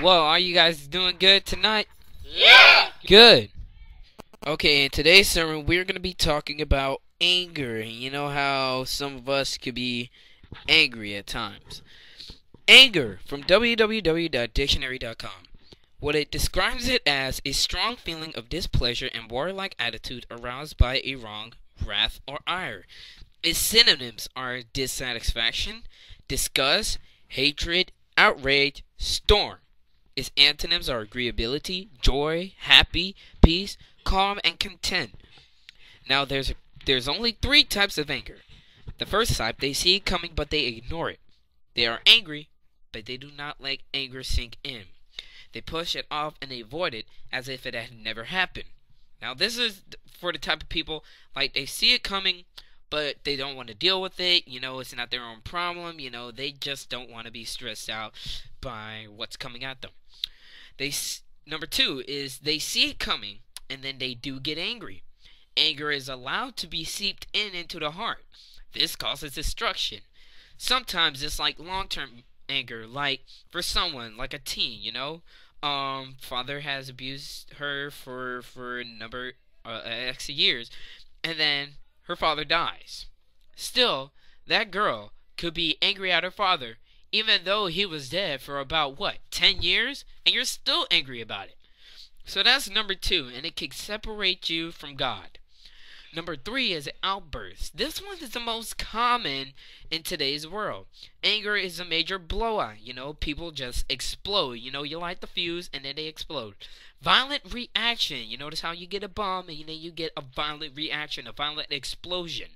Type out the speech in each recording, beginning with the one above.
Well, are you guys doing good tonight? Yeah! Good. Okay, in today's sermon, we're going to be talking about anger. You know how some of us could be angry at times. Anger from www.dictionary.com. What it describes it as a strong feeling of displeasure and warlike attitude aroused by a wrong, wrath, or ire. Its synonyms are dissatisfaction, disgust, hatred, outrage, storm. Its antonyms are agreeability, joy, happy, peace, calm, and content. Now there's there's only three types of anger. The first type, they see coming but they ignore it. They are angry, but they do not let anger sink in. They push it off and they avoid it as if it had never happened. Now this is for the type of people like they see it coming but they don't want to deal with it. You know, it's not their own problem. You know, they just don't want to be stressed out by what's coming at them. They number 2 is they see it coming and then they do get angry. Anger is allowed to be seeped in into the heart. This causes destruction. Sometimes it's like long-term anger, like for someone, like a teen, you know. Um, father has abused her for for a number uh, X years, and then her father dies. Still, that girl could be angry at her father, even though he was dead for about what, 10 years? And you're still angry about it. So that's number two, and it can separate you from God. Number three is outburst. This one is the most common in today's world. Anger is a major blowout. You know, people just explode. You know, you light the fuse and then they explode. Violent reaction. You notice how you get a bomb and then you get a violent reaction, a violent explosion.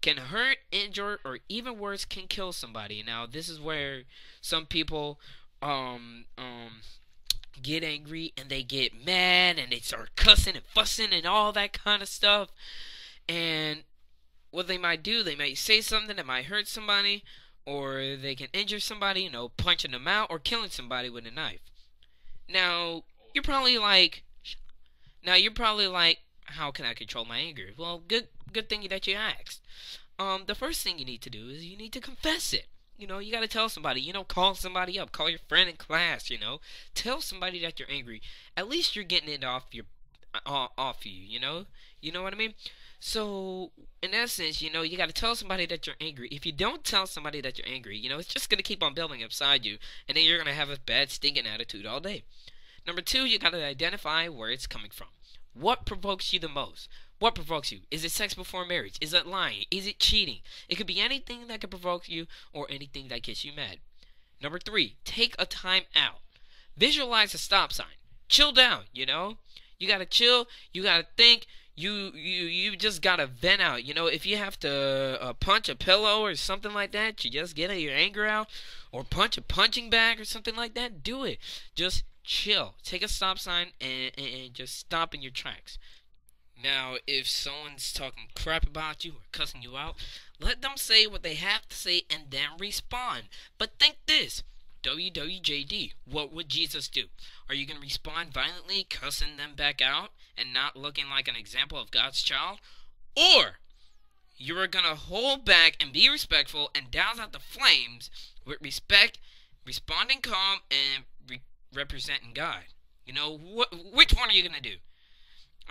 Can hurt, injure, or even worse, can kill somebody. Now, this is where some people um um get angry and they get mad and they start cussing and fussing and all that kind of stuff. And what they might do, they might say something that might hurt somebody, or they can injure somebody, you know, punching them out, or killing somebody with a knife. Now, you're probably like, now you're probably like, how can I control my anger? Well, good, good thing that you asked. Um, the first thing you need to do is you need to confess it. You know, you got to tell somebody. You know, call somebody up. Call your friend in class. You know, tell somebody that you're angry. At least you're getting it off your uh, off you. You know, you know what I mean. So, in essence, you know, you got to tell somebody that you're angry. If you don't tell somebody that you're angry, you know, it's just gonna keep on building inside you, and then you're gonna have a bad stinking attitude all day. Number two, you got to identify where it's coming from. What provokes you the most? What provokes you? Is it sex before marriage? Is it lying? Is it cheating? It could be anything that could provoke you or anything that gets you mad. Number three, take a time out. Visualize a stop sign. Chill down, you know? You gotta chill, you gotta think, you you you just gotta vent out. You know, if you have to uh, punch a pillow or something like that, you just get your anger out, or punch a punching bag or something like that. Do it. Just chill. Take a stop sign and, and, and just stop in your tracks. Now, if someone's talking crap about you or cussing you out, let them say what they have to say and then respond. But think this WWJD, what would Jesus do? Are you going to respond violently, cussing them back out, and not looking like an example of God's child? Or you are going to hold back and be respectful and douse out the flames with respect, responding calm, and re- representing God? You know, wh- which one are you going to do?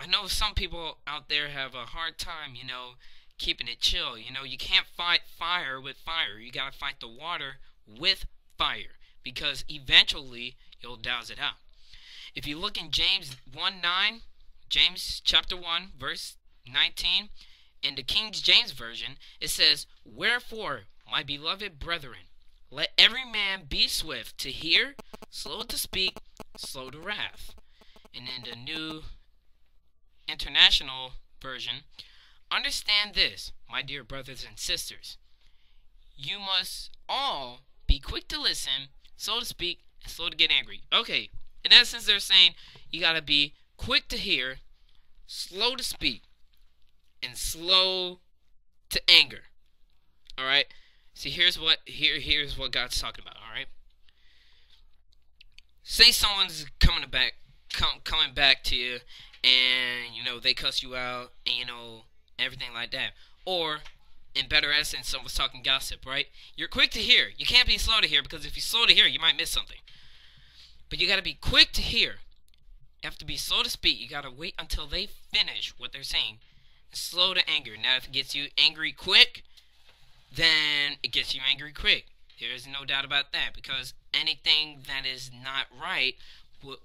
I know some people out there have a hard time, you know, keeping it chill. You know, you can't fight fire with fire. You got to fight the water with fire because eventually you'll douse it out. If you look in James 1 9, James chapter 1, verse 19, in the King James Version, it says, Wherefore, my beloved brethren, let every man be swift to hear, slow to speak, slow to wrath. And in the New International Version, understand this, my dear brothers and sisters. You must all be quick to listen, slow to speak, and slow to get angry. Okay, in essence, they're saying you gotta be quick to hear, slow to speak, and slow to anger. All right. See, here's what here here's what God's talking about. All right. Say someone's coming back, come, coming back to you, and you know they cuss you out, and you know everything like that, or in better essence, someone's talking gossip, right? You're quick to hear. You can't be slow to hear because if you're slow to hear, you might miss something. But you gotta be quick to hear. You have to be slow to speak. You gotta wait until they finish what they're saying. Slow to anger. Now, if it gets you angry quick, then it gets you angry quick. There is no doubt about that because anything that is not right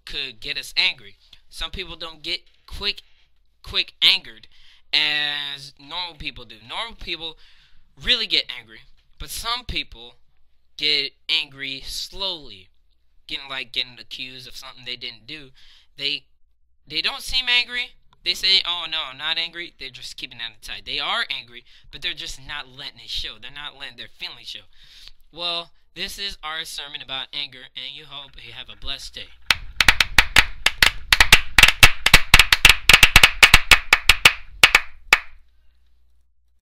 could get us angry. Some people don't get quick, quick angered as normal people do. Normal people really get angry, but some people get angry slowly, getting like getting accused of something they didn't do. They they don't seem angry. They say, "Oh no, I'm not angry." They're just keeping that inside. They are angry, but they're just not letting it show. They're not letting their feelings show. Well, this is our sermon about anger, and you hope you have a blessed day.